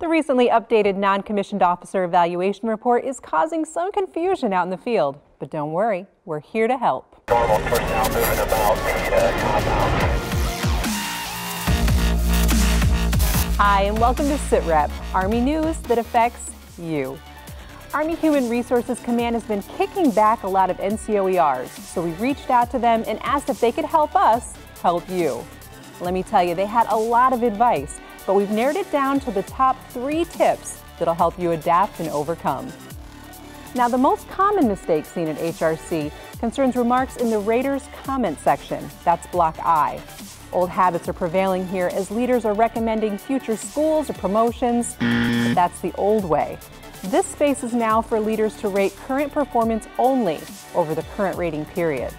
The recently updated non-commissioned officer evaluation report is causing some confusion out in the field. But don't worry, we're here to help. Hi, and welcome to SITREP, Army news that affects you. Army Human Resources Command has been kicking back a lot of NCOERs, so we reached out to them and asked if they could help us help you. Let me tell you, they had a lot of advice, but we've narrowed it down to the top three tips that'll help you adapt and overcome. Now, the most common mistake seen at HRC concerns remarks in the Rater's comment section. That's block I. Old habits are prevailing here as leaders are recommending future schools or promotions, but that's the old way. This space is now for leaders to rate current performance only over the current rating period.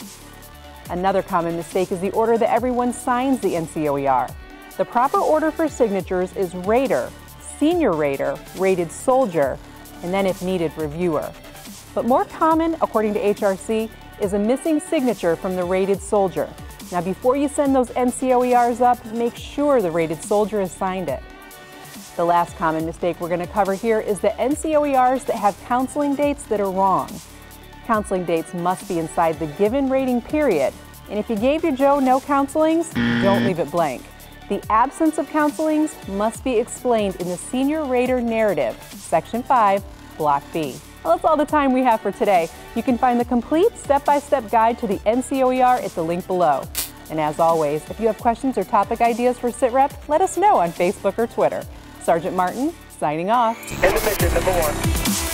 Another common mistake is the order that everyone signs the NCOER. The proper order for signatures is Rater, Senior Rater, Rated Soldier, and then if needed, Reviewer. But more common, according to HRC, is a missing signature from the Rated Soldier. Now before you send those NCOERs up, make sure the Rated Soldier has signed it. The last common mistake we're going to cover here is the NCOERs that have counseling dates that are wrong. Counseling dates must be inside the given rating period, and if you gave your Joe no counselings, don't leave it blank. The absence of counselings must be explained in the Senior Rater Narrative, Section 5, Block B. Well, that's all the time we have for today. You can find the complete step-by-step -step guide to the NCOER at the link below. And as always, if you have questions or topic ideas for SITREP, let us know on Facebook or Twitter. Sergeant Martin, signing off. Mission number one.